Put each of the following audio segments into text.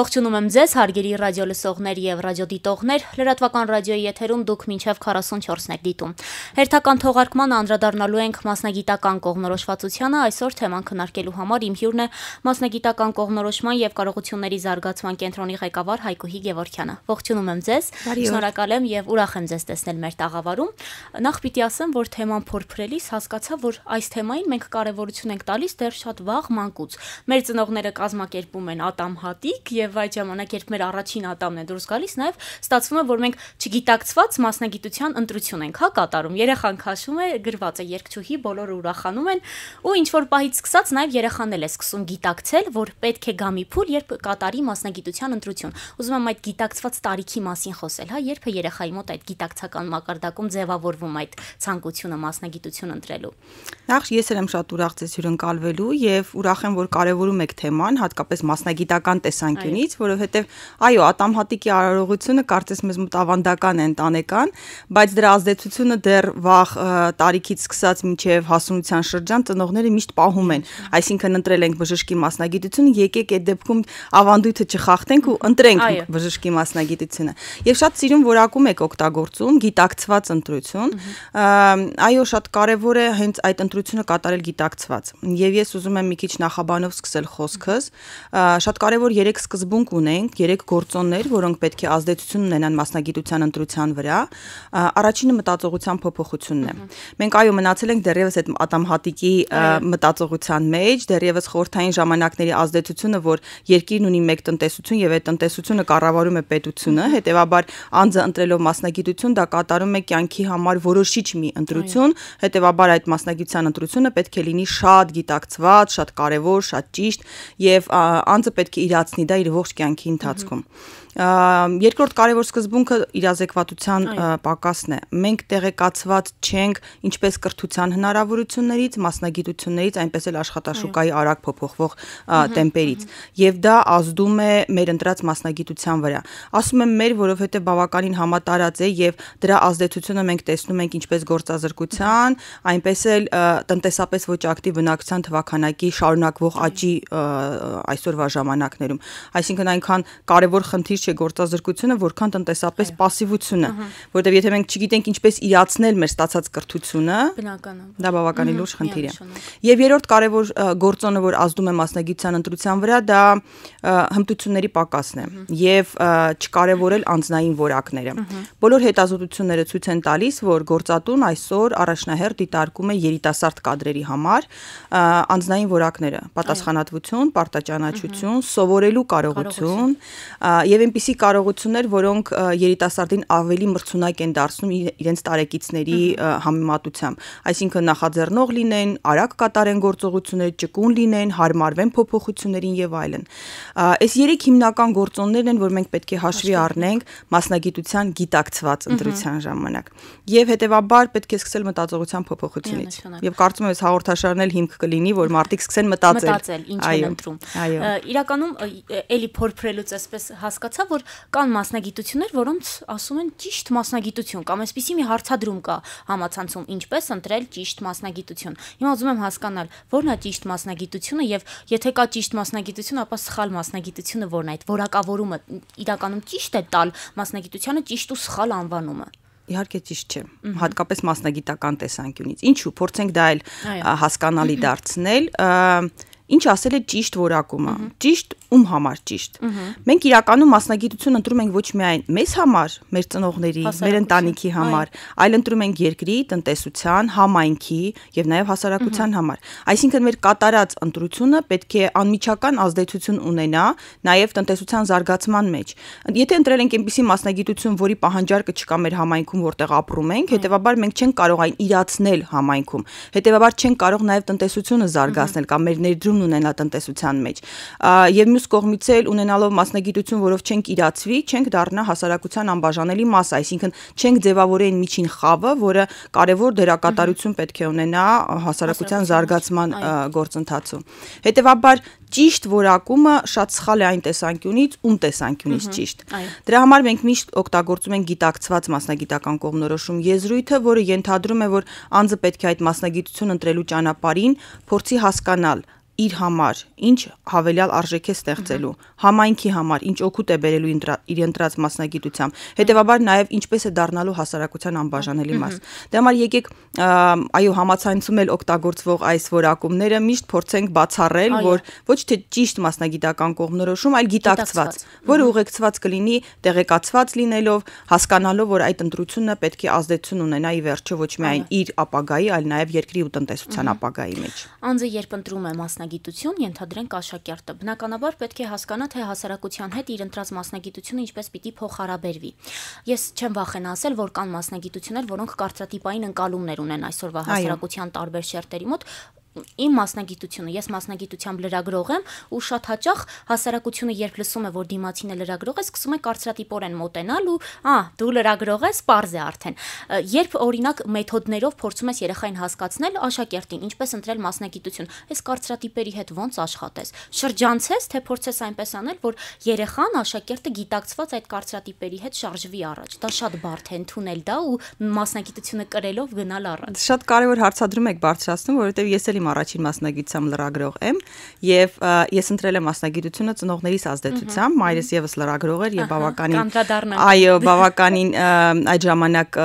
Ողջունում եմ ձեզ, հարգելի ռադիո լսողներ եւ ռադիոդիտողներ։ Լրատվական ռադիոյի եթերում դուք մինչեւ 44-ն եք դիտում։ Հերթական թողարկման անդրադառնալու ենք մասնագիտական կողմնորոշվածությանը, այսօր թեման քննարկելու համար իմ հյուրն է մասնագիտական կողմնորոշման եւ կարողությունների զարգացման կենտրոնի ղեկավար Հայկուհի Գևորքյանը։ Ողջունում եմ ձեզ։ Շնորհակալ եմ եւ ուրախ եմ ձեզ տեսնել մեր տաղավարում։ Նախ պիտի ասեմ, որ թեման փորփրելիս հասկացա, որ այս թեմային մենք կարևորություն ենք տալիս դեռ շատ վաղ մանկուց։ Մեր ծնողները կազմակերպում են ատամ հատիկ եւ այդ ժամանակ երբ մեր առաջին ատամն է դուրս գալիս, նաեւ ստացվում է, որ մենք չգիտակցված մասնագիտության ընտրություն ենք հա կատարում։ Երեխան քաշում է, գրված է երկչուհի, բոլորը ուրախանում են ու ինչ որ պահից սկսած նաեւ երեխան էլ է սկսում գիտակցել, որ պետք է գամի փուլ, երբ կատարի մասնագիտության ընտրություն։ Ուզում եմ այդ գիտակցված տարիքի մասին խոսել, հա, երբ է երեխայի մոտ այդ գիտակցական մակարդակում ձևավորվում այդ ցանկությունը մասնագիտություն ընտրելու։ Նախ ես եմ շատ ուրախ ձեզ հյուրընկալվելու եւ ուրախ եմ, որ կարեւորում եք թեման, հատկապես մասնագիտական տեսանկյունից, որովհետև այո, ատամհատիկի արարողությունը կարծես մեզ մոտ ավանդական է ընտանեկան, բայց դրա ազդեցությունը դեռ վաղ տարիքից սկսած մինչև հասունության շրջան ծնողները միշտ պահում են, այսինքն ընտրել ենք բժշկի մասնագիտությունը, եկեք այդ դեպքում ավանդույթը չխախտենք ու ընտրենք բժշկի մասնագիտությունը։ Եվ շատ սիրուն որակում եք օգտագործում գիտակցված ընտրություն։ Այո, շատ կարևոր է հենց այդ ընտրությունը կատարել գիտակցված։ Եվ ես ուզում եմ մի քիչ նախաբանով սկսել խոսքս։ Շատ կարևոր 3 սկզբունք ունենք, 3 գործոններ, որոնք պետք է ազդեցություն ունենան մասնագիտության ընտրության վրա։ Առաջինը մտածողության փոփոխությունն է։ Մենք այո մնացել ենք դեռևս այդ ատամհատիկի մտածողության մեջ, դեռևս խորթային ժամանակների ազդեցությունը, որ երկիրն ունի մեկ տնտեսություն եւ այդ տնտեսությունը կառավարում է պետությունը, հետեւաբար անձը ընտրելով մասնագիտություն դա կատարում է կյանքի համար որոշիչ մի ընտրություն, հետեւաբար այդ մասնագիտության ընտրությունը պետք է լինի շատ գիտակցված, շատ կարևոր, շատ ճիշտ եւ անձը պետք է իրացնի դա իր ողջ կյանքի ընթացքում։ Երկրորդ կարևոր սկզբունքը իրազեկվածության պակասն է։ Մենք տեղեկացված չենք ինչպես կրթության հնարավորություններից, մասնագիտություններից, այնպես էլ աշխատաշուկայի արագ փոփոխվող տեմպերից, եւ դա ազդում է մեր ընտրած մասնագիտության վրա։ Ասում եմ մեր, որովհետեւ բավականին համատարած է եւ դրա ազդեցությունը մենք տեսնում ենք ինչպես գործազրկության, այնպես էլ տնտեսապես ոչ ակտիվ բնակչության թվականակի շարունակվող աճի այսօրվա ժամանակներում։ Այսինքն այնքան կարևոր խնդիր լրիչ է գործազրկությունը, որքան տնտեսապես пассивությունը, որովհետև եթե մենք չգիտենք ինչպես իրացնել մեր ստացած կրթությունը, բնականաբար դա բավականին լուրջ խնդիր է։ Եվ երրորդ կարևոր գործոնը, որ ազդում է մասնագիտության ընտրության վրա, դա հմտությունների պակասն է եւ չկարևորել անձնային որակները։ Բոլոր հետազոտությունները ցույց են տալիս, որ գործատուն այսօր առաջնահերթ դիտարկում է երիտասարդ կadrերի համար անձնային որակները՝ պատասխանատվություն, պարտաճանաչություն, սովորելու կարողություն եւ այնպիսի կարողություններ, որոնք երիտասարդին ավելի մրցունակ են դարձնում իրենց տարեկիցների համեմատությամբ։ Այսինքն նախաձեռնող լինեն, արագ կատարեն գործողությունները, ճկուն լինեն, հարմարվեն փոփոխություններին եւ այլն։ Այս երեք հիմնական գործոններն են, որ մենք պետք է հաշվի առնենք մասնագիտության գիտակցված ընտրության ժամանակ։ Եվ հետեւաբար պետք է սկսել մտածողության փոփոխությունից։ Եվ կարծում եմ, այս հաղորդաշարն էլ հիմք կլինի, որ մարդիկ սկսեն մտածել։ Մտածել, ինչ են ընտրում։ Իրականում էլի փորփրելուց այսպես հասկացա, որ կան մասնագիտություններ, որոնց ասում են ճիշտ մասնագիտություն կամ այսպիսի մի հարցադրում կա համացանցում, ինչպես ընտրել ճիշտ մասնագիտություն։ Հիմա ուզում եմ հասկանալ, ո՞րն է ճիշտ մասնագիտությունը եւ եթե կա ճիշտ մասնագիտություն, ապա սխալ մասնագիտությունը ո՞րն է այդ որակավորումը իրականում ճիշտ է տալ մասնագիտությանը ճիշտ ու սխալ անվանումը իհարկե ճիշտ չէ հատկապես մասնագիտական տեսանկյունից ինչու փորձենք դա էլ հասկանալի դարձնել ինչ ասել է ճիշտ որակումը ճիշտ ում համար ճիշտ։ Մենք իրականում մասնագիտություն ընտրում ենք ոչ միայն մեզ համար, մեր ծնողների, մեր ընտանիքի համար, այլ ընտրում ենք երկրի, տնտեսության, համայնքի եւ նաեւ հասարակության համար։ Այսինքն մեր կատարած ընտրությունը պետք է անմիջական ազդեցություն ունենա նաեւ տնտեսության զարգացման մեջ։ Եթե ընտրել ենք այնպիսի մասնագիտություն, որի պահանջարկը չկա մեր համայնքում, որտեղ ապրում ենք, հետեւաբար մենք չենք կարող այն իրացնել համայնքում։ Հետեւաբար չենք կարող նաեւ տնտեսությունը զարգացնել կամ մեր ներդրումն ունենալ տնտեսության մեջ։ Եվ մյուս կողմից էլ ունենալով մասնագիտություն, որով չենք իրացվի, չենք դառնա հասարակության անբաժանելի մաս, այսինքն չենք ձևավորեն միջին խավը, որը կարևոր դերակատարություն պետք է ունենա հասարակության զարգացման գործընթացում։ Հետևաբար ճիշտ որակումը շատ սխալ է այն տեսանկյունից, ում տեսանկյունից ճիշտ։ Դրա համար մենք միշտ օգտագործում ենք գիտակցված մասնագիտական կողմնորոշում եզրույթը, որը ենթադրում է, որ անձը պետք է այդ մասնագիտություն ընտրելու ճանապարհին փորձի հասկանալ իր համար ինչ հավելյալ արժեք է ստեղծելու, համայնքի համար ինչ օգուտ է բերելու իր ընտրած մասնագիտությամբ, հետեւաբար նաև ինչպես է դառնալու հասարակության անբաժանելի մաս։ Դե համար եկեք այո համացանցում էլ օգտագործվող այս որակումները միշտ փորձենք բացառել, որ ոչ թե ճիշտ մասնագիտական կողմնորոշում, այլ գիտակցված, որը ուղեկցված կլինի տեղեկացված լինելով, հասկանալով, որ այդ ընտրությունը պետք է ազդեցություն ունենա ի վերջո ոչ միայն իր ապագայի, այլ նաև երկրի ու տնտեսության ապագայի մեջ։ Անձը երբ ընտրում է մասնագիտություն, ենթադրենք աշակերտը, բնականաբար պետք է հասկանա, թե հասարակության հետ իր ընտրած մասնագիտությունը ինչպես պիտի փոխհարաբերվի։ Ես չեմ վախենա ասել, որ կան մասնագիտություններ, որոնք կարծրատիպային ընկալումներ ունեն այսօրվա հասարակության տարբեր շերտերի մոտ, իմ մասնագիտությունը, ես մասնագիտությամբ լրագրող եմ ու շատ հաճախ հասարակությունը երբ լսում է, որ դիմացինը լրագրող է, սկսում է կարծրատիպորեն մոտենալ ու, «Ա, դու լրագրող ես, པարզ է արդեն»։ Երբ օրինակ մեթոդներով փորձում ես երեխային հասկացնել աշակերտին, ինչպես ընտրել մասնագիտություն, այս կարծրատիպերի հետ ոնց աշխատես։ Շրջանցես, թե փորձես այնպես անել, որ երեխան, աշակերտը գիտակցված այդ կարծրատիպերի հետ շարժվի առաջ։ Դա շատ բարդ է ընդունել դա ու մասնագիտությունը կրելով գնալ առաջ։ Շատ կարևոր հարցադրում եք բարձրացնում, որովհետև ես էլ իմ առաջին մասնագիտությամբ լրագրող եմ եւ ես ընտրել եմ մասնագիտությունը ծնողներիս ազդեցությամբ, մայրս եւս լրագրող էր եւ բավականին այո, բավականին այդ ժամանակ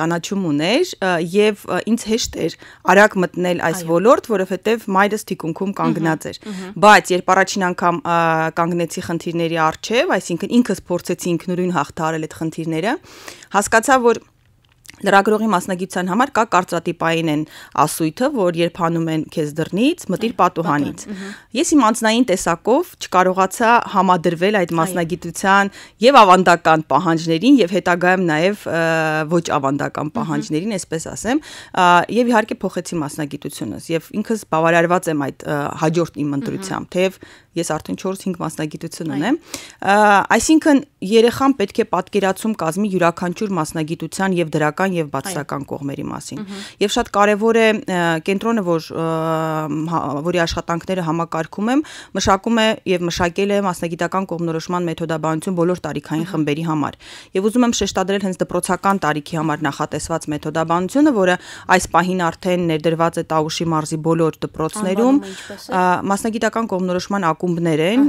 ճանաչում ուներ եւ ինձ հեշտ էր արագ մտնել այս ոլորտ, որովհետեւ մայրս թիկունքում կանգնած էր։ Բայց երբ առաջին անգամ կանգնեցի խնդիրների առջև, այսինքն ինքս փորձեցի ինքնուրույն հաղթահարել այդ խնդիրները, հասկացա, որ լրագրողի մասնագիտության համար կա կարծրատիպային են ասույթը, որ երբ հանում են քեզ դռնից, մտիր պատուհանից։ Ես իմ անձնային տեսակով չկարողացա համադրվել այդ մասնագիտության եւ ավանդական պահանջներին եւ հետագայում նաեւ ոչ ավանդական պահանջներին, այսպես ասեմ, եւ իհարկե փոխեցի մասնագիտությունս եւ ինքս բավարարված եմ այդ հաջորդ իմ ընտրությամբ, թեև ես արդեն 4-5 մասնագիտություն ունեմ։ Այսինքն երեխան պետք է պատկերացում կազմի յուրաքանչյուր մասնագիտության եւ դրական եւ բացասական կողմերի մասին։ Եվ շատ կարեւոր է կենտրոնը, որ հա, որի աշխատանքները համակարգում եմ, մշակում է եւ մշակել է մասնագիտական կողմնորոշման մեթոդաբանություն բոլոր տարիքային խմբերի համար։ Եվ ուզում եմ շեշտադրել հենց դպրոցական տարիքի համար նախատեսված մեթոդաբանությունը, որը այս պահին արդեն ներդրված է Տաուշի մարզի բոլոր դպրոցներում մասնագիտական կողմնորոշման ակումբներ են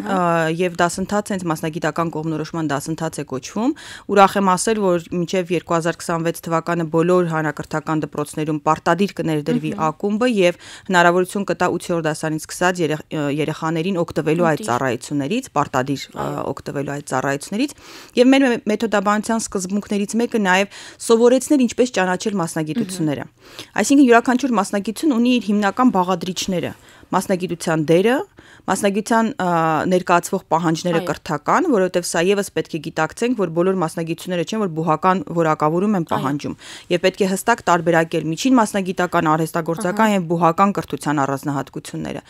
եւ դասընթաց հենց մասնագիտական կողմնորոշման դասընթաց է կոչվում։ Ուրախ եմ ասել, որ մինչեւ 2026 թվականը բոլոր հանրակրթական դպրոցներում պարտադիր կներդրվի ակումբը եւ հնարավորություն կտա 8-րդ դասարից սկսած երեխաներին օգտվելու այդ ծառայություններից, պարտադիր օգտվելու այդ ծառայություններից եւ մեր մեթոդաբանության սկզբունքներից մեկը նաեւ սովորեցնել ինչպես ճանաչել մասնագիտությունները։ Այսինքն յուրաքանչյուր մասնագիտություն ունի իր հիմնական բաղադրիչները մասնագիտության դերը, մասնագիտության ներկայացվող պահանջները կրթական, որովհետև սա եւս պետք է գիտակցենք, որ բոլոր մասնագիտությունները չեն, որ բուհական որակավորում են պահանջում, եւ պետք է հստակ տարբերակել միջին մասնագիտական, արհեստագործական եւ բուհական կրթության առանձնահատկությունները։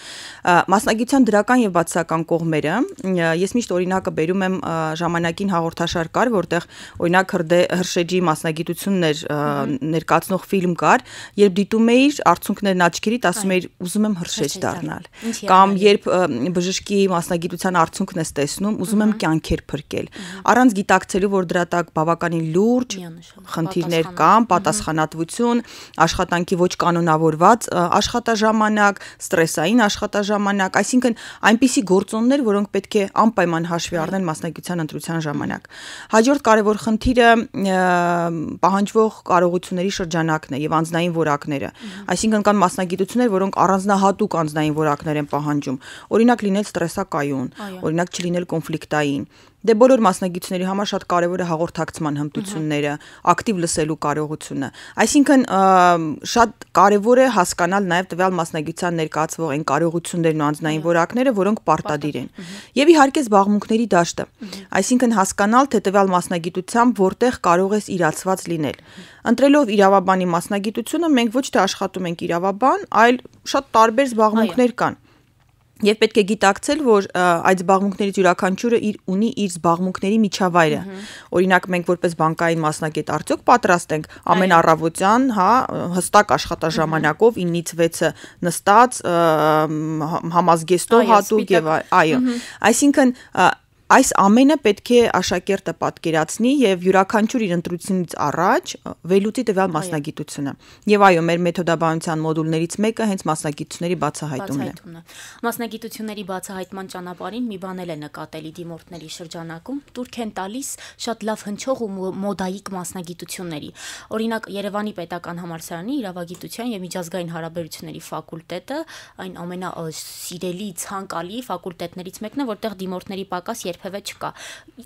Մասնագիտության դրական եւ բացասական կողմերը, ես միշտ օրինակը բերում եմ ժամանակին հաղորդաշար կար, որտեղ օրինակ հրշեջի մասնագիտություններ ներկայացնող ֆիլմ կար, երբ դիտում էիր արցունքներն աչքերիդ, ասում էիր ուզում եմ հրշեջ դառնալ։ Կամ երբ բժշկի մասնագիտության արդյունքն ես տեսնում, ուզում եմ կյանքեր փրկել։ Առանց գիտակցելու, որ դրա տակ բավականին լուրջ խնդիրներ կան, պատասխանատվություն, աշխատանքի ոչ կանոնավորված աշխատաժամանակ, ստրեսային աշխատաժամանակ, այսինքն այնպիսի գործոններ, որոնք պետք է անպայման հաշվի առնել մասնագիտության ընտրության ժամանակ։ Հաջորդ կարևոր խնդիրը պահանջվող կարողությունների շրջանակն է եւ անձնային որակները։ Այսինքն կան մասնագիտություններ, որոնք առանձնահատուկ անձնային որակներ են պահանջում։ Օրինակ լինել ստրեսակայուն, օրինակ չլինել կոնֆլիկտային։ Դե բոլոր մասնագետների համար շատ կարևոր է հաղորդակցման հմտությունները, ակտիվ լսելու կարողությունը։ Այսինքն շատ կարևոր է հասկանալ նաև տվյալ մասնագիտության ներկայացվող այն կարողություններն ու անձնային որակները, որոնք պարտադիր են։ Եվ իհարկե զբաղմունքների դաշտը։ Այսինքն հասկանալ, թե տվյալ մասնագիտությամբ որտեղ կարող ես իրացված լինել։ Ընտրելով իրավաբանի մասնագիտությունը մենք ոչ թե աշխատում ենք իրավաբան, այլ շատ տարբեր զբաղմունքներ կան։ Եվ պետք է գիտակցել, որ այդ զբաղմունքներից յուրաքանչյուրը իր ունի իր զբաղմունքների միջավայրը։ Օրինակ մենք որպես բանկային մասնակետ արդյոք պատրաստ ենք ամեն առավոտյան, հա, հստակ աշխատաժամանակով 9-ից 6-ը նստած համազգեստով հատուկ եւ այո։ Այսինքն Այս ամենը պետք է աշակերտը պատկերացնի եւ յուրաքանչյուր իր ընտրությունից առաջ վելուծի տվյալ մասնագիտությունը։ Եվ այո, մեր մեթոդաբանության մոդուլներից մեկը հենց մասնագիտությունների բացահայտումն է։ Մասնագիտությունների բացահայտման ճանապարհին մի բան էլ է նկատելի դիմորդների շրջանակում՝ турք են տալիս շատ լավ հնչող ու մոդայիկ մասնագիտությունների։ Օրինակ Երևանի Պետական Համալսարանի Իրավագիտության եւ Միջազգային Հարաբերությունների ֆակուլտետը այն ամենասիրելի ցանկալի ֆակուլտետներից մեկն է, որտեղ դիմորդների պակաս երբ երբևէ չկա։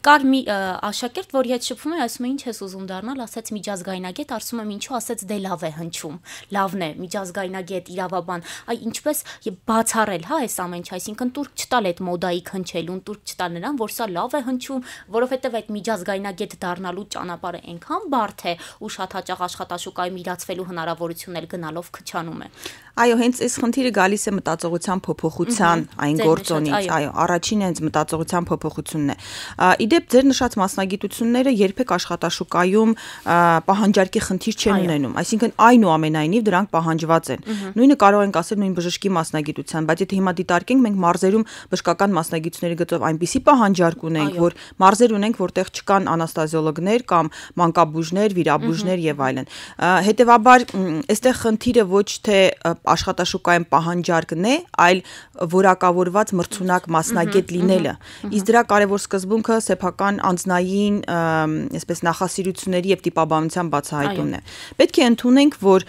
Կար մի աշակերտ, որ հետ շփվում է, ասում է ինչ ես ուզում դառնալ, ասաց միջազգայնագետ, ասում եմ ինչու, ասաց դե լավ է հնչում։ Լավն է միջազգայնագետ, իրավաբան, այ ինչպես բացառել, հա, այս ամեն ինչ, այսինքն турք չտալ այդ մոդայի քնչելուն, турք չտալ նրան, որ սա լավ է հնչում, որովհետև այդ միջազգայնագետ դառնալու ճանապարհը այնքան բարդ է ու շատ հաճախ աշխատաշուկայում իրացվելու հնարավորությունն էլ գնալով քչանում է։ Այո, հենց այս խնդիրը գալիս է մտածողության փոփոխության այն գործոնից, այո, առաջին հենց մտածողության փոփոխության փոփոխությունն է։ Իդեպ ձեր նշած մասնագիտությունները երբեք աշխատաշուկայում պահանջարկի խնդիր չեն ունենում, այսինքն այնուամենայնիվ դրանք պահանջված են։ Նույնը կարող ենք ասել նույն բժշկի մասնագիտության, բայց եթե հիմա դիտարկենք, մենք մարզերում բժշկական մասնագիտությունների գծով այնպիսի պահանջարկ ունենք, որ մարզեր ունենք, որտեղ չկան անաստազիոլոգներ կամ մանկաբույժներ, վիրաբույժներ եւ այլն։ Հետևաբար, այստեղ խնդիրը ոչ թե աշխատաշուկայում պահանջարկն է, այլ որակավորված մրցունակ մասնագետ լինելը։ Իսկ դրա կարևոր սկզբունքը սեփական անձնային, այսպես նախասիրությունների եւ տիպաբանության բացահայտումն է։ Պետք է ընդունենք, որ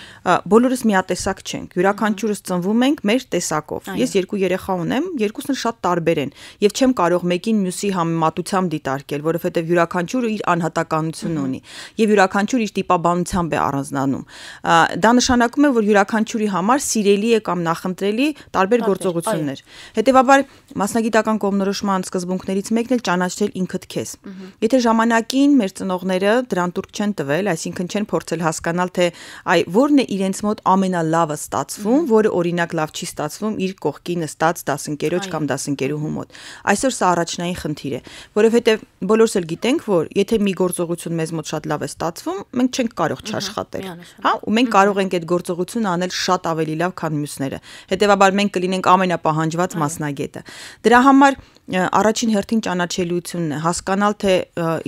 բոլորս միատեսակ չենք։ Յուրաքանչյուրս ծնվում ենք մեր տեսակով։ Ես երկու երեխա ունեմ, երկուսն շատ տարբեր են եւ չեմ կարող մեկին մյուսի համեմատությամբ դիտարկել, որովհետեւ յուրաքանչյուրը իր անհատականությունն ունի եւ յուրաքանչյուր իր տիպաբանությամբ է առանձնանում։ Դա նշանակում է, որ յուրաքանչյուրի համար սիրելի է կամ նախընտրելի տարբեր գործողություններ։ Հետևաբար մասնագիտական կողմնորոշման սկզբունքներից կողմերից մեկն էլ ճանաչել ինքդ քեզ։ Եթե ժամանակին մեր ծնողները դրան турք չեն տվել, այսինքն չեն փորձել հասկանալ թե այ որն է իրենց մոտ ամենալավը ստացվում, որը օրինակ լավ չի ստացվում իր կողքի նստած դասընկերոջ կամ դասընկերուհու մոտ։ Այսօր սա առաջնային խնդիր է, որովհետև բոլորս էլ գիտենք, որ եթե մի գործողություն մեզ մոտ շատ լավ է ստացվում, մենք չենք կարող չաշխատել։ Հա, ու մենք կարող ենք այդ գործողությունը անել շատ ավելի լավ, քան մյուսները։ Հետևաբար մենք կլինենք ամենապահանջված մասնագետը։ Դրա համար առաջին հերթին ճանաչելիությունն է, հասկանալ թե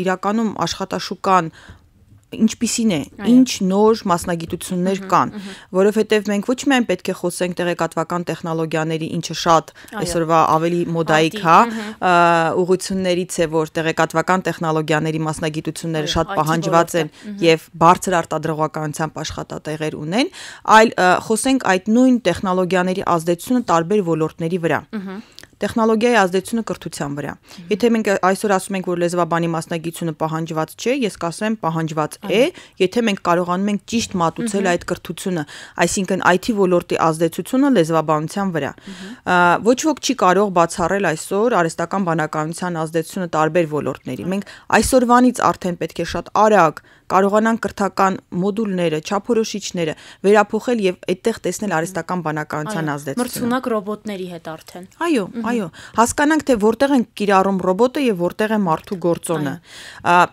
իրականում աշխատաշուկան ինչպիսին է, ինչ նոր մասնագիտություններ կան, որովհետև մենք ոչ միայն պետք է խոսենք տեղեկատվական տեխնոլոգիաների, ինչը շատ այսօրվա ավելի մոդայիկ, հա, ուղություններից է, որ տեղեկատվական տեխնոլոգիաների մասնագիտությունները շատ պահանջված են եւ բարձր արտադրողականությամբ աշխատատեղեր ունեն, այլ խոսենք այդ նույն տեխնոլոգիաների ազդեցությունը տարբեր ոլորտների վրա տեխնոլոգիայի ազդեցությունը կրթության վրա։ Եթե մենք այսօր ասում ենք, որ լեզվաբանի մասնագիտությունը պահանջված չէ, ես կասեմ պահանջված է, եթե մենք կարողանում ենք ճիշտ մատուցել այդ կրթությունը, այսինքն IT ոլորտի ազդեցությունը լեզվաբանության վրա։ Ոչ ոք չի կարող բացառել այսօր արհեստական բանականության ազդեցությունը տարբեր ոլորտների։ Մենք այսօրվանից արդեն պետք է շատ արագ կարողանան կրթական մոդուլները, չափորոշիչները վերափոխել եւ այդտեղ տեսնել արհեստական բանականության ազդեցությունը։ Մրցունակ ռոբոտների հետ արդեն։ Այո, այո, հասկանանք թե որտեղ են կիրառում ռոբոտը եւ որտեղ է մարդու գործոնը։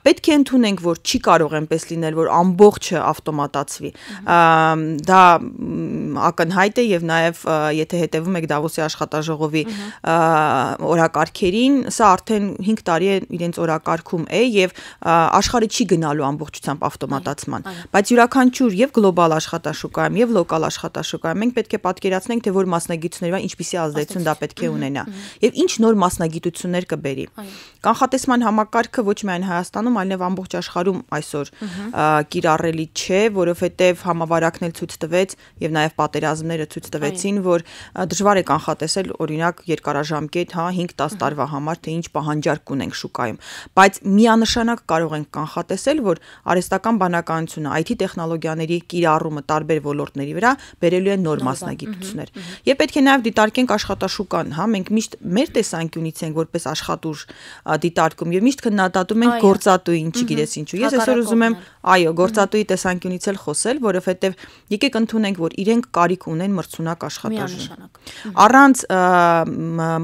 Պետք է ընդունենք, որ չի կարող այնպես լինել, որ ամբողջը ավտոմատացվի։ Դա ակնհայտ է եւ նաեւ եթե հետեւում եք Դավոսի աշխատաժողովի օրակարգերին, սա արդեն 5 տարի է իրենց օրակարգում է եւ աշխարհը չի գնալու ամբողջ ուղղությամբ ավտոմատացման, բայց յուրաքանչյուր եւ գլոբալ աշխատաշուկայում եւ լոկալ աշխատաշուկայում մենք պետք է պատկերացնենք, թե որ մասնագիտությունների վրա ինչպիսի ազդեցություն դա պետք է ունենա եւ ինչ նոր մասնագիտություններ կբերի։ Կանխատեսման համակարգը ոչ միայն Հայաստանում, այլև ամբողջ աշխարհում այսօր կիրառելի չէ, որովհետեւ համավարակն էլ ցույց տվեց եւ նաեւ պատերազմները ցույց տվեցին, որ դժվար է կանխատեսել օրինակ երկարաժամկետ, հա 5-10 տարվա համար թե ինչ պահանջարկ ունենք շուկայում, բայց միանշանակ կարող ենք կանխատեսել, որ արհեստական բանականությունը, IT տեխնոլոգիաների կիրառումը տարբեր ոլորտների վրա բերելու է նոր մասնագիտություններ։ Եվ պետք է նաև դիտարկենք աշխատաշուկան, հա, մենք միշտ մեր տեսանկյունից ենք որպես աշխատուժ դիտարկում եւ միշտ քննադատում ենք գործատուի, ինչի գիտես ինչու։ Ես այսօր ուզում եմ, այո, գործատուի տեսանկյունից էլ խոսել, որովհետեւ եկեք ընդունենք, որ իրենք կարիք ունեն մրցունակ աշխատուժի։ Առանց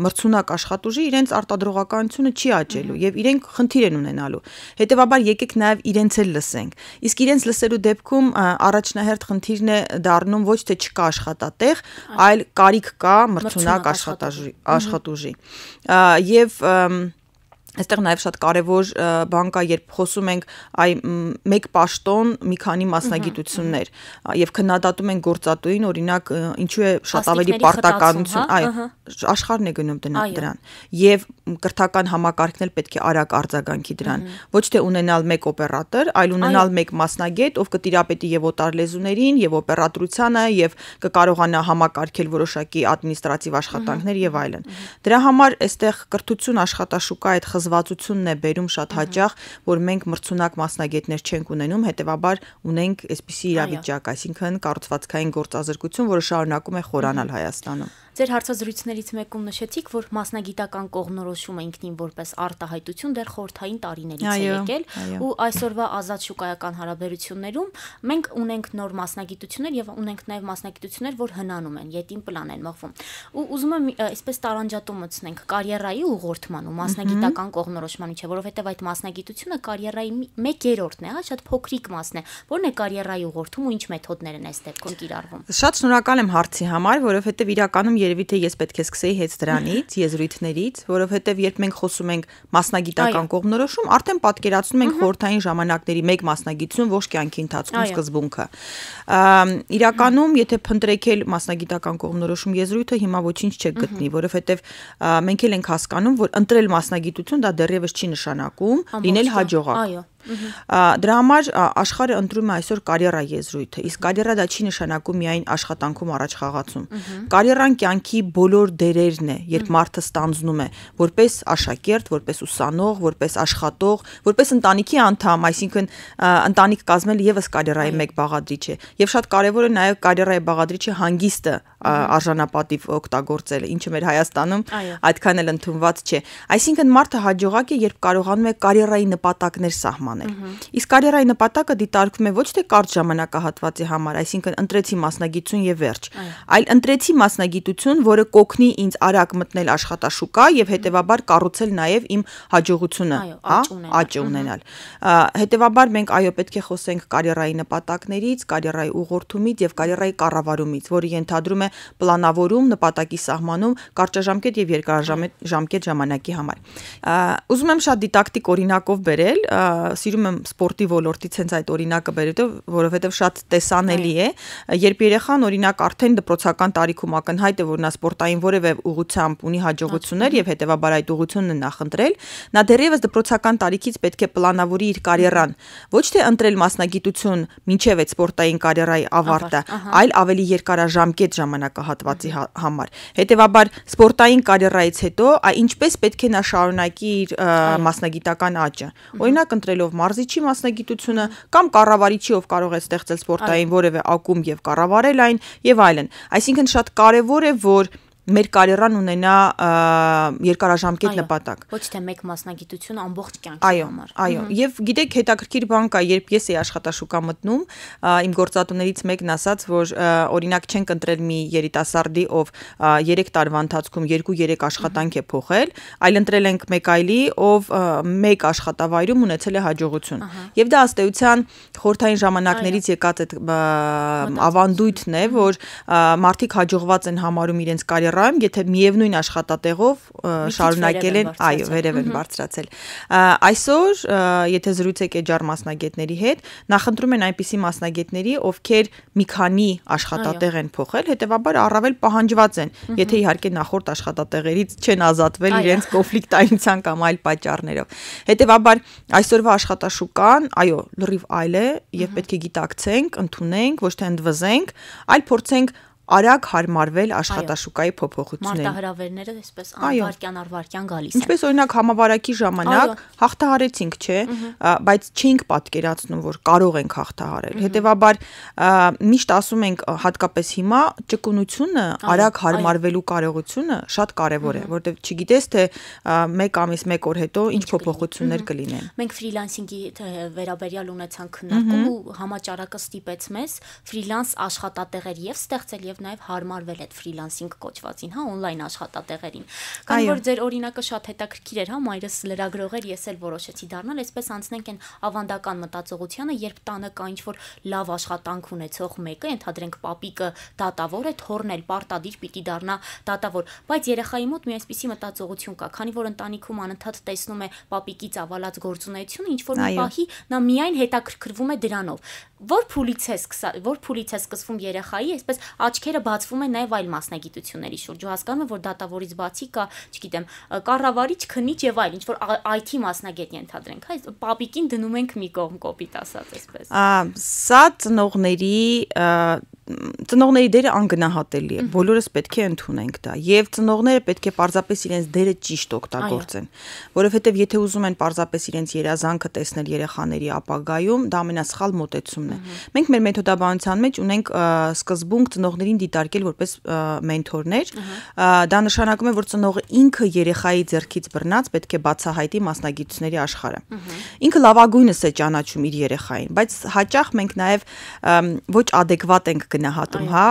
մրցունակ աշխատուժի իրենց արտադրողականությունը չի աճելու եւ իրենք խնդիր են ունենալու։ Հետևաբար եկեք նաեւ իրենց էլ լսենք։ Իսկ իրենց լսելու դեպքում առաջնահերթ խնդիրն է դառնում ոչ թե չկա աշխատատեղ, այլ կարիք կա մրցունակ աշխատուժի, աշխատուժի։ Եվ Այստեղ նաև շատ կարևոր բան կա, երբ խոսում ենք այ մեկ պաշտոն մի քանի մասնագիտություններ եւ քննադատում ենք գործատուին, օրինակ, ինչու է շատ ավելի պարտականություն, հա? այ աշխարհն է գնում դրան։ Եվ կրթական համակարգն էլ պետք է արագ արձագանքի դրան։ Ոչ թե ունենալ մեկ օպերատոր, այլ ունենալ մեկ մասնագետ, ով կտիրապետի եւ օտար լեզուներին, եւ օպերատորությանը, եւ կկարողանա համակարգել որոշակի ադմինիստրատիվ աշխատանքներ եւ այլն։ Դրա համար այստեղ կրթություն աշխատաշուկա այդ խզվածությունն է բերում շատ հաճախ, որ մենք մրցունակ մասնագետներ չենք ունենում, հետեւաբար ունենք այսպիսի իրավիճակ, այսինքն կառուցվածքային գործազրկություն, որը շարունակում է խորանալ Հայաստանում։ Ձեր հարցազրույցներից մեկում նշեցիք, որ մասնագիտական կողմնորոշումը ինքնին որպես արտահայտություն դեռ խորթային տարիներից է եկել ու այսօրվա ազատ շուկայական հարաբերություններում մենք ունենք նոր մասնագիտություններ եւ ունենք նաեւ մասնագիտություններ, որ հնանում են, յետին պլան են մղվում։ Ու ուզում եմ այսպես տարանջատում մտցնենք. կարիերայի ուղղորդման ու մասնագիտական կողմնորոշման միջեւ, որովհետեւ այդ մասնագիտությունը կարիերայի 1/3-ն է, հա, շատ փոքրիկ մասն է։ Որն է կարիերայի ուղղորդում ու ինչ մեթոդներ են այս դեպքում կիրառվում։ Շատ շնորհակալ եմ հարցի համար, որովհետեւ իրականում երևի թե ես պետք է սկսեի հետ դրանից, եզրույթներից, որովհետև երբ մենք խոսում ենք մասնագիտական կողմնորոշում, արդեն պատկերացնում ենք խորթային ժամանակների մեկ մասնագիտություն ոչ կյանքի ընթացքում սկզբունքը։ Իրականում, եթե փնտրեք մասնագիտական կողմնորոշում եզրույթը, հիմա ոչինչ չեք գտնի, որովհետև մենք էլ ենք հասկանում, որ ընտրել մասնագիտություն դա դեռևս չի նշանակում լինել հաջողակ։ Այո Դրա համար աշխարհը ընտրում է այսօր կարիերա եզրույթը, իսկ կարիերա դա չի նշանակում միայն աշխատանքում առաջ խաղացում։ Կարիերան կյանքի բոլոր դերերն է, երբ մարդը ստանձնում է որպես աշակերտ, որպես ուսանող, որպես աշխատող, որպես ընտանիքի անդամ, այսինքն ընտանիք կազմել եւս կարիերայի մեկ բաղադրիչ է։ Եվ շատ կարեւոր է նաեւ կարիերայի բաղադրիչը հանգիստը արժանապատիվ օգտագործելը, ինչը մեր Հայաստանում այդքան էլ ընդունված չէ։ Այսինքն մարդը հաջողակ է, երբ կարողանում է կարիերայի նպատակներ սահմանել Իսկ կարիերայի նպատակը դիտարկվում է ոչ թե կարճ ժամանակահատվածի համար, այսինքն ընտրեցի մասնագիտություն եւ վերջ, այլ ընտրեցի մասնագիտություն, որը կօգնի ինձ արագ մտնել աշխատաշուկա եւ հետեւաբար կառուցել նաեւ իմ հաջողությունը, հա, աճ ունենալ։ Հետեւաբար մենք այո պետք է խոսենք կարիերայի նպատակներից, կարիերայի ուղղորդումից եւ կարիերայի կառավարումից, որը ենթադրում է պլանավորում, նպատակի սահմանում, կարճաժամկետ եւ երկարաժամկետ ժամանակի համար։ Ուզում եմ շատ դիտակտիկ օրինակով բերել, սիրում եմ սպորտի ոլորտից հենց այդ օրինակը բերել, որովհետև շատ տեսանելի է, երբ երեխան օրինակ արդեն դպրոցական տարիքում ակնհայտ է, որ նա սպորտային որևէ ուղությամբ ունի հաջողություններ եւ հետեւաբար այդ ուղությունն է նախընտրել, նա դեռևս դպրոցական տարիքից պետք է պլանավորի իր կարիերան, ոչ թե ընտրել մասնագիտություն մինչև այդ սպորտային կարիերայի ավարտը, այլ ավելի երկարաժամկետ ժամանակահատվածի հա, համար։ Հետևաբար սպորտային կարիերայից հետո ինչպես պետք է նա շարունակի իր մասնագիտական աճը։ Օրինակ ընտրելով ով մարզիչի մասնագիտությունը կամ կառավարիչի ով կարող է ստեղծել սպորտային որևէ ակումբ եւ կառավարել այն եւ այլն։ Այսինքն շատ կարեւոր է որ մեր կարիերան ունենա երկարաժամկետ նպատակ։ Ոչ թե մեկ մասնագիտություն ամբողջ կյանքի համար։ Այո, եւ գիտեք հետաքրքիր բան կա, երբ ես էի աշխատաշուկա մտնում, իմ գործատուներից մեկն ասաց, որ օրինակ չենք ընտրել մի երիտասարդի, ով 3 տարվա ընթացքում 2-3 աշխատանք է փոխել, այլ ընտրել ենք մեկ այլի, ով մեկ աշխատավայրում ունեցել է հաջողություն։ Եվ դա ըստ էության խորթային ժամանակներից եկած այդ ավանդույթն է, որ մարդիկ հաջողված են համարում իրենց կարիերա կիրառում, եթե միևնույն աշխատատեղով շարունակել են, այո, վերև են բարձրացել։ Այսօր, եթե զրուցեք էջար մասնագետների հետ, նախընտրում են այնպիսի մասնագետների, ովքեր մի քանի աշխատատեղ են փոխել, հետեւաբար առավել պահանջված են, եթե իհարկե նախորդ աշխատատեղերից չեն ազատվել իրենց կոնֆլիկտայնության կամ այլ պատճառներով։ Հետեւաբար այսօրվա աշխատաշուկան, այո, լրիվ այլ է եւ պետք է գիտակցենք, ընդունենք, ոչ թե ընդվզենք, այլ փորձենք արագ հարմարվել աշխատաշուկայի փոփոխություններին։ Մարտահրավերները այսպես անվարկյան առվարկյան գալիս են։ Ինչպես օրինակ համավարակի ժամանակ հաղթահարեցինք, չէ, բայց չէինք պատկերացնում, որ կարող ենք հաղթահարել։ Հետևաբար միշտ ասում ենք հատկապես հիմա ճկունությունը, արագ հարմարվելու կարողությունը շատ կարևոր է, որովհետև չգիտես թե 1 ամիս 1 օր հետո ինչ փոփոխություններ կլինեն։ Մենք ֆրիլանսինգի վերաբերյալ ունեցանք քննարկում ու համաճարակը ստիպեց մեզ ֆրիլանս աշխատատեղեր եւ ստեղծել եւ նաև հարմարվել այդ ֆրիլանսինգ կոչվածին, հա, on-line աշխատատեղերին։ Քանի որ ձեր օրինակը շատ հետաքրքիր էր, հա, մայրս լրագրող էր, ես էլ որոշեցի դառնալ, այսպես անցնենք այն ավանդական մտածողությանը, երբ տանը կա ինչ-որ լավ աշխատանք ունեցող մեկը, ընդհանրենք պապիկը դատավոր է, թորն էլ պարտադիր պիտի դառնա դատավոր, բայց երեխայի մոտ մի այսպիսի մտածողություն կա, քանի որ ընտանիքում անընդհատ տեսնում է պապիկի ծավալած գործունեությունը, ինչ որ մի պահի նա միայն հետաքրքրվում է դրանով որ փուլից է սկսա որ փուլից է սկսվում երեխայի, այսպես աչքերը բացվում են նաև այլ մասնագիտությունների շուրջ։ Ու հասկանում եմ, որ դատավորից բացի կա, չգիտեմ, կառավարիչ, քնիչ եւ այլ, ինչ որ IT մասնագետ ենթադրենք, հա, պապիկին դնում ենք մի կողմ կոպիտ ասած այսպես։ Սա ծնողների ծնողների դերը անգնահատելի է։ Բոլորս պետք է ընդունենք դա։ Եվ ծնողները պետք է պարզապես իրենց դերը ճիշտ օգտագործեն, որովհետև եթե ուզում են պարզապես իրենց երազանքը տեսնել երեխաների ապագայում, դա ամենասխալ մոտեցումն է։ Մենք մեր մեթոդաբանության մեջ ունենք սկզբունք ծնողներին դիտարկել որպես մենթորներ։ Դա նշանակում է, որ ծնողը ինքը երեխայի ձեռքից բռնած պետք է բացահայտի մասնագիտությունների աշխարհը։ Ինքը լավագույնս է ճանաչում իր երեխային, բայց հաճախ մենք նաև ոչ adekvat ենք գնահատում, հա,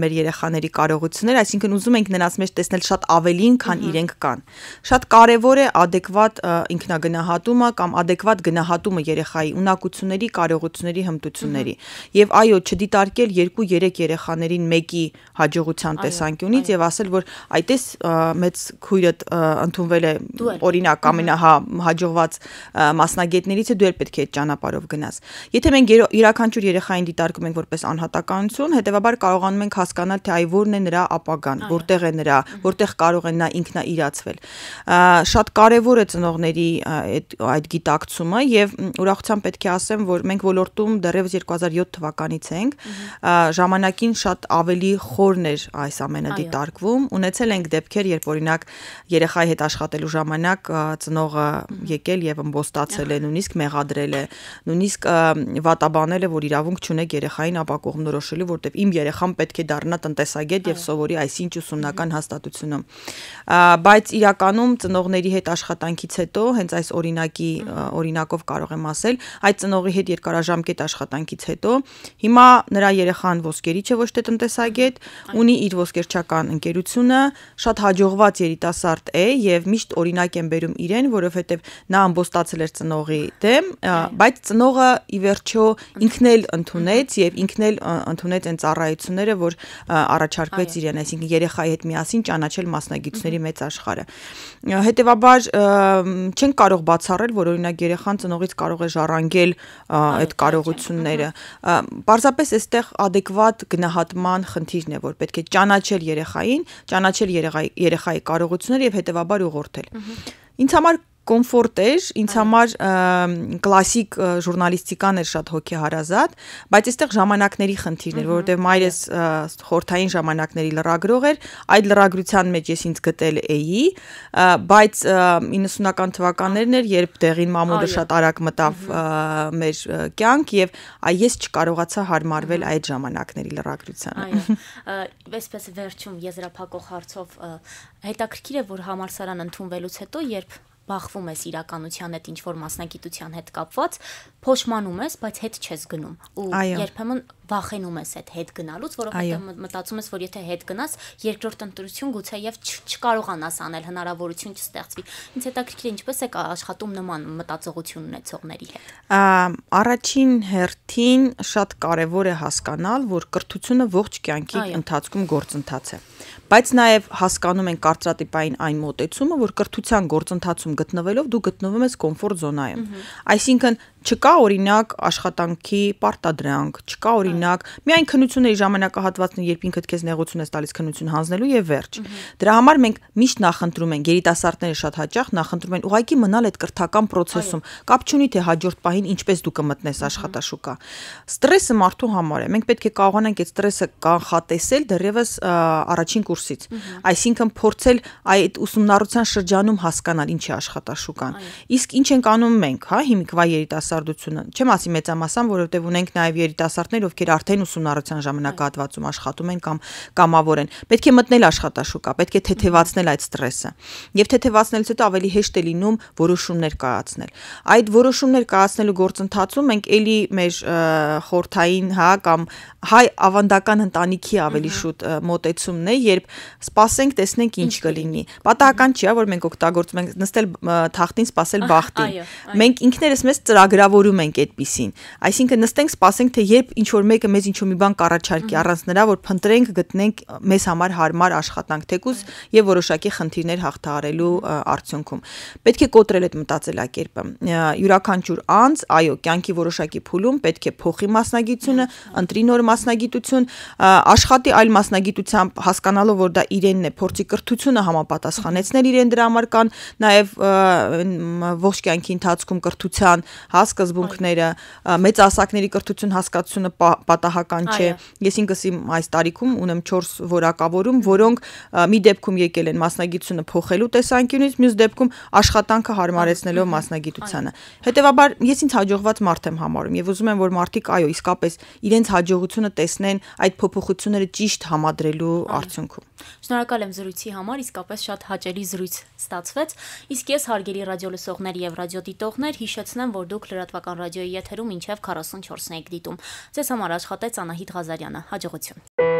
մեր երեխաների կարողությունները, այսինքն ուզում ենք նրանց մեջ տեսնել շատ ավելին, քան իրենք կան։ Շատ կարևոր է adekvat ինքնագնահատումը կամ adekvat գնահատումը երեխայի ունակությունների, կարողությունների, հմտությունների։ Եվ այո, չդիտարկել 2-3 երեխաներին մեկի հաջողության տեսանկյունից եւ ասել, որ այտես մեծ քույրդ ընդունվել է օրինակ ամենահա հաջողված մասնագետներից է դու էլ պետք է այդ ճանապարհով գնաս։ Եթե մենք յուրաքանչյուր երեխային դիտարկում ենք որպես անհատականություն, լուծում, հետեւաբար կարողանում ենք հասկանալ, թե այ որն է նրա ապագան, որտեղ է նրա, որտեղ կարող է նա ինքնաիրացվել։ Շատ կարևոր է ծնողների այդ այդ գիտակցումը եւ ուրախությամբ պետք է ասեմ, որ մենք ոլորտում դեռևս 2007 թվականից ենք, ժամանակին շատ ավելի խորն էր այս ամենը դիտարկվում։ Ունեցել ենք դեպքեր, երբ օրինակ երեխայի հետ աշխատելու ժամանակ ծնողը եկել եւ ըմբոստացել է, նույնիսկ մեղադրել է, նույնիսկ վատաբանել է, որ իրավունք չունեք երեխային ապակողմնորոշելու, որտեվ իմ երեխան պետք է դառնա տնտեսագետ եւ սովորի այսինչ ուսումնական հաստատությունում։ Բայց իրականում ծնողների հետ աշխատանքից հետո հենց այս օրինակի օրինակով կարող եմ ասել, այդ ծնողի հետ երկարաժամկետ աշխատանքից հետո հիմա նրա երեխան ոսկերիչ է ոչ թե տնտեսագետ, ունի իր ոսկերչական ընկերությունը, շատ հաջողված երիտասարդ է եւ միշտ օրինակ եմ բերում իրեն, որովհետեւ նա ամբոստացել էր ծնողի դեմ, բայց ծնողը ի վերջո ինքն էլ ընդունեց եւ ինքն էլ ընդունեց այն ծառայությունները, որ առաջարկվեց իրեն, այսինքն երեխայի հետ միասին ճանաչել մասնագիտությունների մեծ աշխարհը։ Հետևաբար չեն կարող բացառել, որ օրինակ երեխան ծնողից կարող է ժառանգել այդ կարողությունները։ Պարզապես այստեղ adekvat գնահատման խնդիրն է, որ պետք է ճանաչել երեխային, ճանաչել երեխայի երեխայի կարողությունները եւ հետեւաբար ուղղորդել։ Ինձ համար կոմֆորտ էր, ինձ համար կլասիկ ժուրնալիստիկան էր շատ հոգեհարազատ, բայց այստեղ ժամանակների խնդիրն էր, որովհետև մայրս խորթային ժամանակների լրագրող էր, այդ լրագրության մեջ ես ինձ գտել էի, բայց 90-ական թվականներն էր, երբ դեղին մամուլը շատ արագ մտավ մեր կյանք եւ ես չկարողացա հարմարվել այդ ժամանակների լրագրությանը։ Այո, այսպես վերջում եզրափակող հարցով հետաքրքիր է, որ համալսարան ընդունվելուց հետո, երբ բախվում ես իրականության հետ ինչ որ մասնագիտության հետ կապված, փոշմանում ես, բայց հետ չես գնում։ Ու երբեմն վախենում ես այդ հետ գնալուց, որովհետև մտածում ես, որ եթե հետ գնաս, երկրորդ ընտրություն գուցե եւ չկարողանաս անել, հնարավորություն չստեղծվի։ Ինձ հետաքրքիր է ինչպես է աշխատում նման մտածողություն ունեցողների հետ։ Առաջին հերթին շատ կարեւոր է հասկանալ, որ կրթությունը ողջ կյանքի ընթացքում գործընթաց է բայց նաև հասկանում են կարծրատիպային այն մոտեցումը, որ կրթության գործընթացում գտնվելով դու գտնվում ես կոմֆորտ զոնայում։ Այսինքն Չկա օրինակ աշխատանքի պարտադրանք, չկա օրինակ միայն քննությունների ժամանակահատվածն երբ ինքդ քեզ նեղություն ես տալիս քննություն հանձնելու եւ վերջ։ Դրա համար մենք միշտ նախընտրում ենք երիտասարդները շատ հաճախ նախընտրում են ուղղակի մնալ այդ կրթական process-ում։ Կապ չունի թե հաջորդ պահին ինչպես դու կմտնես աշխատաշուկա։ Ստրեսը մարդու համար է։ Մենք պետք է կարողանանք այդ ստրեսը կանխատեսել դեռևս առաջին կուրսից։ Այսինքն փորձել այդ ուսումնառության շրջանում հասկանալ ինչ է աշխատաշուկան։ Իսկ ինչ ենք անում մենք, հա, հիմիկվա երիտասարդ երիտասարդությունը։ Չեմ ասի մեծամասն, որովհետև ունենք նաև երիտասարդներ, ովքեր արդեն ուսումնառության ժամանակահատվածում աշխատում են կամ կամավոր են։ Պետք է մտնել աշխատաշուկա, պետք է թեթևացնել այդ ստրեսը։ Եվ թեթևացնելուց հետո ավելի հեշտ է լինում որոշումներ կայացնել։ Այդ որոշումներ կայացնելու գործընթացում մենք ելի մեր խորթային, հա, կամ հայ ավանդական ընտանիքի ավելի շուտ մոտեցումն է, երբ սպասենք, տեսնենք ինչ կլինի։ Պատահական չի, հա, որ մենք օգտագործում ենք նստել թախտին, սպասել բախտին։ Մենք ինքներս մեզ ծրագր դրսևորում ենք այդպեսին։ Այսինքն նստենք, սպասենք, թե երբ ինչ որ մեկը մեզ ինչ որ մի բան կառաջարկի, առանց նրա որ փնտրենք, գտնենք մեզ համար հարմար աշխատանք, թեկուզ եւ որոշակի խնդիրներ հաղթահարելու արդյունքում։ Պետք է կոտրել այդ մտածելակերպը։ Յուրաքանչյուր անձ, այո, կյանքի որոշակի փուլում պետք է փոխի մասնագիտությունը, ընտրի նոր մասնագիտություն, աշխատի այլ մասնագիտությամբ հասկանալով, որ դա իրենն է, փորձի կրթությունը համապատասխանեցնել իրեն դրա համար կան նաև ողջ կյանքի ընթացքում կրթության, հաս սկզբունքները, մեծ ասակների կրթություն հասկացությունը պատահական չէ։ Ես ինքս իմ այս տարիքում ունեմ 4 որակավորում, որոնք մի դեպքում եկել են մասնագիտությունը փոխելու տեսանկյունից, մյուս դեպքում աշխատանքը հարմարեցնելով մասնագիտությանը։ Հետևաբար ես ինձ հաջողված մարդ եմ համարում եւ ուզում եմ որ մարդիկ այո իսկապես իրենց հաջողությունը տեսնեն այդ փոփոխությունները ճիշտ համադրելու արդյունքում։ Շնորհակալ եմ զրույցի համար, իսկապես շատ հաճելի զրույց ստացվեց։ Իսկ ես հարգելի ռադիոլսողներ եւ ռադիոդիտողներ հիշեցնեմ, որ դուք լրատվական ռադիոյի եթերում մինչև 44-ն եք դիտում։ Ձեզ համար աշխատեց Անահիտ Ղազարյանը։ Հաջողություն։